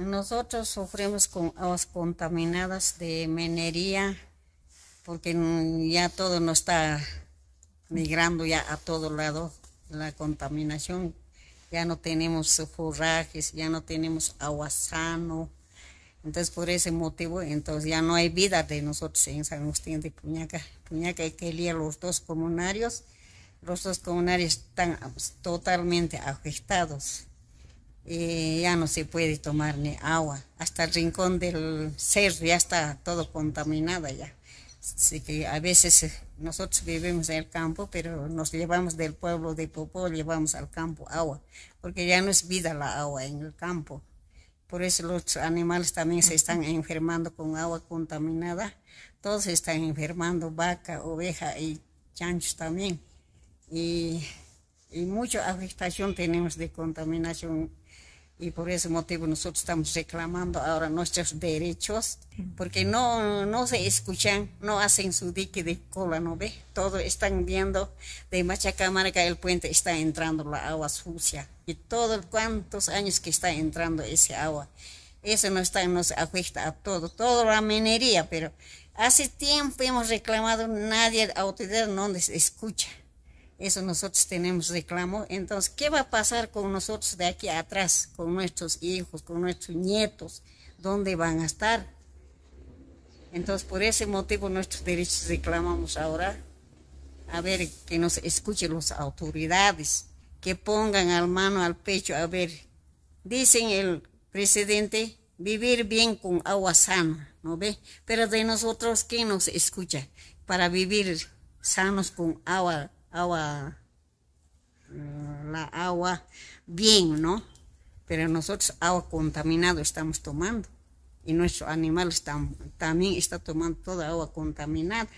Nosotros sufrimos con aguas contaminadas de minería, porque ya todo nos está migrando ya a todo lado, la contaminación. Ya no tenemos forrajes, ya no tenemos agua sano. Entonces, por ese motivo, entonces ya no hay vida de nosotros en San Agustín de Puñaca. Puñaca quería los dos comunarios. Los dos comunarios están totalmente afectados ya no se puede tomar ni agua. Hasta el rincón del cerro ya está todo contaminado ya. Así que a veces eh, nosotros vivimos en el campo, pero nos llevamos del pueblo de Popó, llevamos al campo agua, porque ya no es vida la agua en el campo. Por eso los animales también se están enfermando con agua contaminada. Todos se están enfermando, vaca, oveja y chanchos también. Y, y mucha afectación tenemos de contaminación y por ese motivo nosotros estamos reclamando ahora nuestros derechos, porque no, no se escuchan, no hacen su dique de cola, ¿no ve? Todo están viendo de Machacamarca el puente está entrando la agua sucia y todos cuántos años que está entrando ese agua. Eso no está, nos afecta a todo, toda la minería, pero hace tiempo hemos reclamado, nadie, autoridad no les escucha. Eso nosotros tenemos reclamo. Entonces, ¿qué va a pasar con nosotros de aquí atrás, con nuestros hijos, con nuestros nietos? ¿Dónde van a estar? Entonces, por ese motivo, nuestros derechos reclamamos ahora. A ver, que nos escuchen las autoridades, que pongan al mano al pecho. A ver, dicen el presidente, vivir bien con agua sana, ¿no ve? Pero de nosotros, ¿qué nos escucha? Para vivir sanos con agua agua, mm, la agua bien, ¿no? Pero nosotros agua contaminada estamos tomando y nuestro animal también está tomando toda agua contaminada.